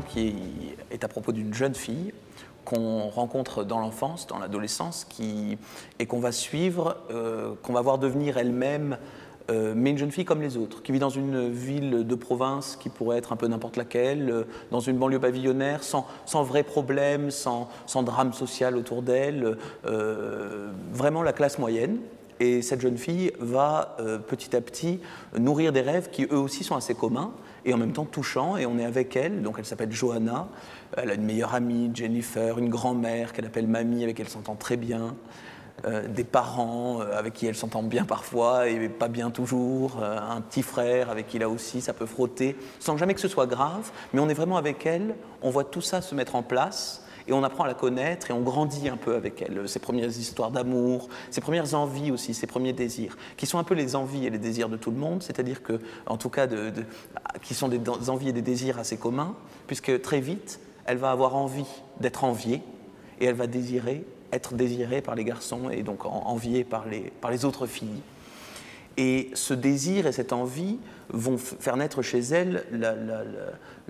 qui est à propos d'une jeune fille qu'on rencontre dans l'enfance, dans l'adolescence, et qu'on va suivre, euh, qu'on va voir devenir elle-même, euh, mais une jeune fille comme les autres, qui vit dans une ville de province qui pourrait être un peu n'importe laquelle, euh, dans une banlieue pavillonnaire, sans, sans vrais problèmes, sans, sans drame social autour d'elle, vraiment la classe moyenne. Et cette jeune fille va petit à petit nourrir des rêves qui eux aussi sont assez communs et en même temps touchants. Et on est avec elle, donc elle s'appelle Johanna. Elle a une meilleure amie, Jennifer, une grand-mère qu'elle appelle mamie, avec qui elle s'entend très bien. Euh, des parents euh, avec qui elle s'entend bien parfois et pas bien toujours, euh, un petit frère avec qui là aussi ça peut frotter, sans jamais que ce soit grave, mais on est vraiment avec elle, on voit tout ça se mettre en place et on apprend à la connaître et on grandit un peu avec elle. Ses premières histoires d'amour, ses premières envies aussi, ses premiers désirs, qui sont un peu les envies et les désirs de tout le monde, c'est-à-dire que, en tout cas, qui sont des envies et des désirs assez communs, puisque très vite, elle va avoir envie d'être enviée et elle va désirer être désirée par les garçons et donc enviée par les, par les autres filles. Et ce désir et cette envie vont faire naître chez elle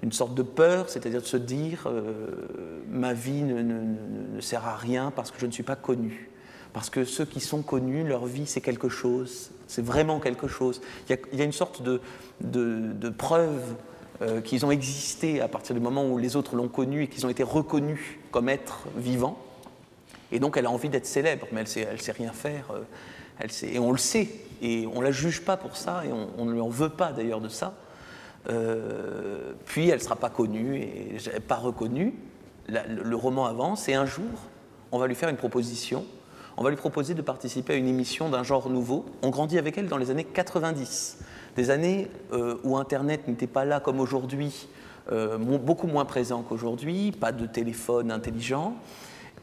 une sorte de peur, c'est-à-dire de se dire euh, ma vie ne, ne, sert à rien parce que je ne suis pas connue. Parce que ceux qui sont connus, leur vie, c'est quelque chose, c'est vraiment quelque chose. Il y, a, une sorte de, preuve euh, qu'ils ont existé à partir du moment où les autres l'ont connu et qu'ils ont été reconnus comme êtres vivants. Et donc elle a envie d'être célèbre, mais elle elle sait rien faire. Euh, elle sait, et on le sait, et on ne la juge pas pour ça, et on, ne lui en veut pas d'ailleurs de ça. Euh, puis elle ne sera pas connue et pas reconnue. le roman avance, et un jour, on va lui faire une proposition. On va lui proposer de participer à une émission d'un genre nouveau. On grandit avec elle dans les années 90 des années euh, où Internet n'était pas là comme aujourd'hui, euh, beaucoup moins présent qu'aujourd'hui, pas de téléphone intelligent,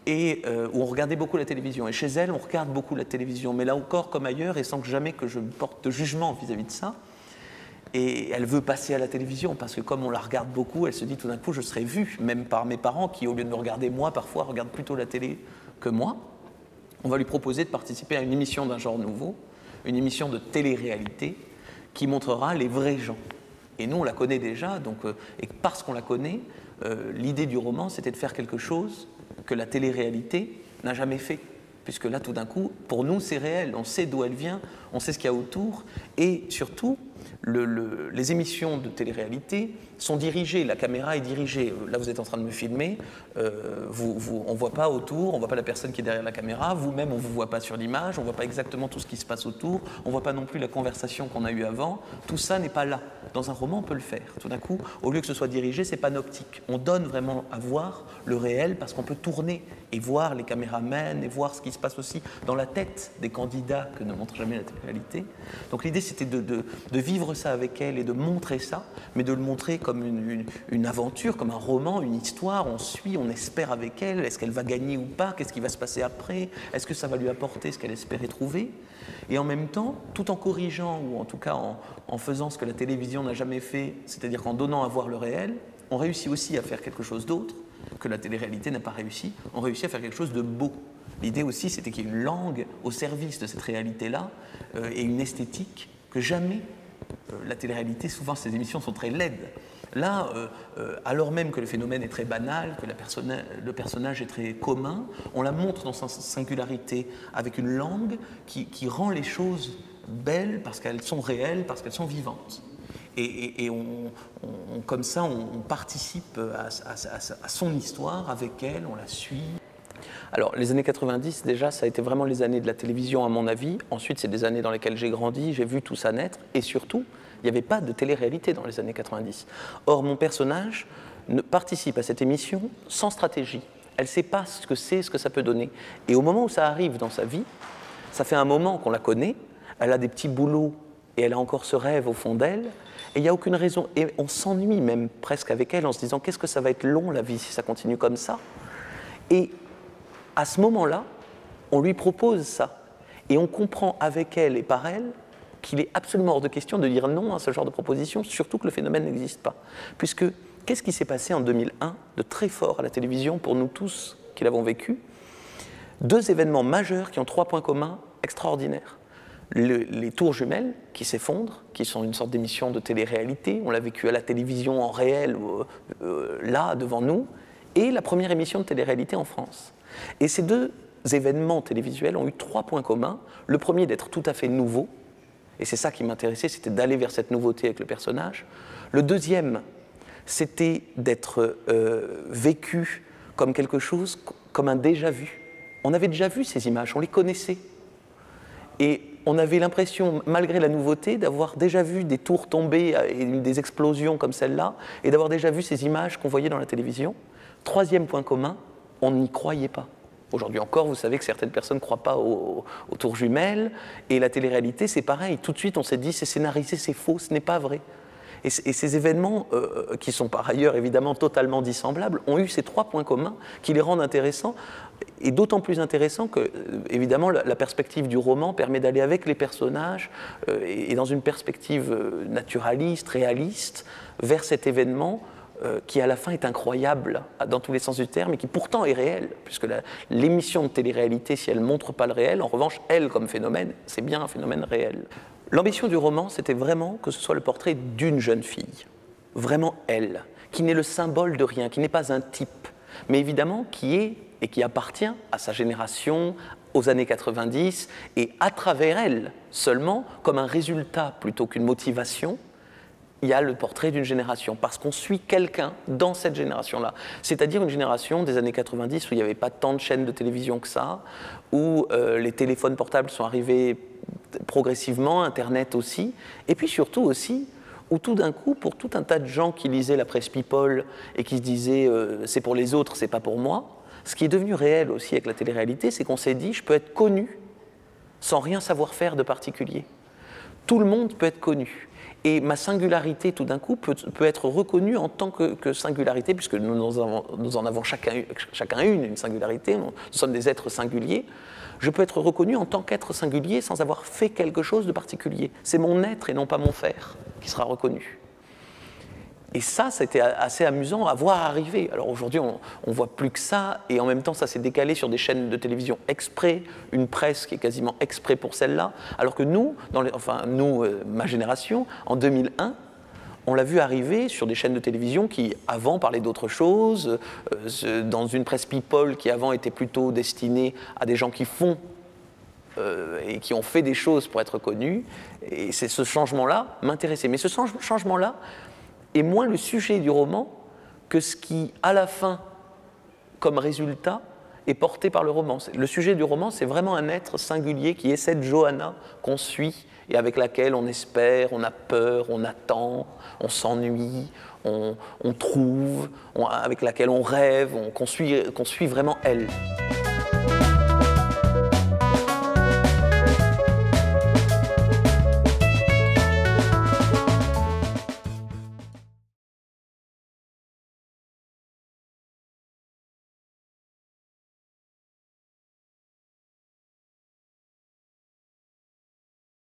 et euh, où on regardait beaucoup la télévision. Et chez elle, on regarde beaucoup la télévision, mais là encore comme ailleurs, et sans que jamais que je porte de jugement vis-à-vis de ça. Et elle veut passer à la télévision parce que comme on la regarde beaucoup, elle se dit tout d'un coup je serai vue, même par mes parents qui au lieu de me regarder moi parfois regardent plutôt la télé que moi. On va lui proposer de participer à une émission d'un genre nouveau, une émission de télé-réalité qui montrera les vrais gens. Et nous, on la connaît déjà, donc, euh, et parce qu'on la connaît, euh, l'idée du roman, c'était de faire quelque chose que la télé-réalité n'a jamais fait. Puisque là, tout d'un coup, pour nous, c'est réel, on sait d'où elle vient, on sait ce qu'il y a autour, et surtout, les émissions de télé-réalité sont dirigées, la caméra est dirigée. Là, vous êtes en train de me filmer, euh, on ne voit pas autour, on ne voit pas la personne qui est derrière la caméra, vous-même, on ne vous voit pas sur l'image, on ne voit pas exactement tout ce qui se passe autour, on ne voit pas non plus la conversation qu'on a eue avant. Tout ça n'est pas là. Dans un roman, on peut le faire. Tout d'un coup, au lieu que ce soit dirigé, c'est panoptique. On donne vraiment à voir le réel parce qu'on peut tourner et voir les caméramens et voir ce qui se passe aussi dans la tête des candidats que ne montre jamais la télé-réalité. Donc l'idée, c'était de, de vivre ça avec elle et de montrer ça, mais de le montrer comme une, aventure, comme un roman, une histoire. On suit, on espère avec elle. Est-ce qu'elle va gagner ou pas Qu'est-ce qui va se passer après Est-ce que ça va lui apporter ce qu'elle espérait trouver? Et en même temps, tout en corrigeant, ou en tout cas en, en faisant ce que la télévision n'a jamais fait, c'est-à-dire qu'en donnant à voir le réel, on réussit aussi à faire quelque chose d'autre que la télé-réalité n'a pas réussi. On réussit à faire quelque chose de beau. L'idée aussi, c'était qu'il y ait une langue au service de cette réalité-là euh, et une esthétique que jamais la télé-réalité, souvent ces émissions sont très laides. Là, euh, euh, alors même que le phénomène est très banal, que le personnage est très commun, on la montre dans sa singularité avec une langue qui, rend les choses belles parce qu'elles sont réelles, parce qu'elles sont vivantes. Et, comme ça, on, participe à, son histoire avec elle, on la suit. Alors, les années 90, déjà, ça a été vraiment les années de la télévision, à mon avis. Ensuite, c'est des années dans lesquelles j'ai grandi, j'ai vu tout ça naître. Et surtout, il n'y avait pas de télé-réalité dans les années 90. Or, mon personnage ne participe à cette émission sans stratégie. Elle ne sait pas ce que c'est, ce que ça peut donner. Et au moment où ça arrive dans sa vie, ça fait un moment qu'on la connaît, elle a des petits boulots et elle a encore ce rêve au fond d'elle, et il n'y a aucune raison. Et on s'ennuie même presque avec elle en se disant qu'est-ce que ça va être long la vie si ça continue comme ça. Et à ce moment-là, on lui propose ça. Et on comprend avec elle et par elle qu'il est absolument hors de question de dire non à ce genre de proposition, surtout que le phénomène n'existe pas. Puisque qu'est-ce qui s'est passé en 2001 de très fort à la télévision pour nous tous qui l'avons vécu? Deux événements majeurs qui ont trois points communs extraordinaires. les tours jumelles qui s'effondrent, qui sont une sorte d'émission de télé-réalité. On l'a vécu à la télévision en réel, euh, là, devant nous, et la première émission de télé-réalité en France. Et ces deux événements télévisuels ont eu trois points communs. Le premier d'être tout à fait nouveau, et c'est ça qui m'intéressait, c'était d'aller vers cette nouveauté avec le personnage. Le deuxième, c'était d'être euh, vécu comme quelque chose, comme un déjà-vu. On avait déjà vu ces images, on les connaissait. Et on avait l'impression, malgré la nouveauté, d'avoir déjà vu des tours tomber et des explosions comme celle-là, et d'avoir déjà vu ces images qu'on voyait dans la télévision. Troisième point commun, on n'y croyait pas. Aujourd'hui encore, vous savez que certaines personnes ne croient pas aux, tours jumelles, et la télé-réalité, c'est pareil. Tout de suite, on s'est dit, c'est scénarisé, c'est faux, ce n'est pas vrai. Et, ces événements, euh, qui sont par ailleurs évidemment totalement dissemblables, ont eu ces trois points communs qui les rendent intéressants, et d'autant plus intéressants que, euh, évidemment, la, perspective du roman permet d'aller avec les personnages, euh, et, dans une perspective naturaliste, réaliste, vers cet événement qui à la fin est incroyable dans tous les sens du terme et qui pourtant est réel, puisque l'émission de télé-réalité, si elle ne montre pas le réel, en revanche, elle comme phénomène, c'est bien un phénomène réel. L'ambition du roman, c'était vraiment que ce soit le portrait d'une jeune fille, vraiment elle, qui n'est le symbole de rien, qui n'est pas un type, mais évidemment qui est et qui appartient à sa génération, aux années 90, et à travers elle seulement, comme un résultat plutôt qu'une motivation, il y a le portrait d'une génération, parce qu'on suit quelqu'un dans cette génération-là. C'est-à-dire une génération des années 90 où il n'y avait pas tant de chaînes de télévision que ça, où euh, les téléphones portables sont arrivés progressivement, Internet aussi, et puis surtout aussi où tout d'un coup, pour tout un tas de gens qui lisaient la presse People et qui se disaient euh, c'est pour les autres, c'est pas pour moi, ce qui est devenu réel aussi avec la télé-réalité, c'est qu'on s'est dit je peux être connu sans rien savoir faire de particulier. Tout le monde peut être connu. Et ma singularité, tout d'un coup, peut, être reconnue en tant que, singularité, puisque nous, en avons chacun, chacun une, une singularité, nous sommes des êtres singuliers je peux être reconnu en tant qu'être singulier sans avoir fait quelque chose de particulier. C'est mon être et non pas mon faire qui sera reconnu. Et ça, c'était assez amusant à voir arriver. Alors aujourd'hui, on, ne voit plus que ça, et en même temps, ça s'est décalé sur des chaînes de télévision exprès, une presse qui est quasiment exprès pour celle-là. Alors que nous, enfin nous, euh, ma génération, en 2001, on l'a vu arriver sur des chaînes de télévision qui avant parlaient d'autre chose, euh, dans une presse people qui avant était plutôt destinée à des gens qui font euh, et qui ont fait des choses pour être connus. Et c'est ce changement-là m'intéressait. Mais ce changement-là est moins le sujet du roman que ce qui, à la fin, comme résultat, est porté par le roman. Le sujet du roman, c'est vraiment un être singulier qui est cette Johanna qu'on suit et avec laquelle on espère, on a peur, on attend, on s'ennuie, on, trouve, avec laquelle on rêve, qu'on suit, vraiment elle.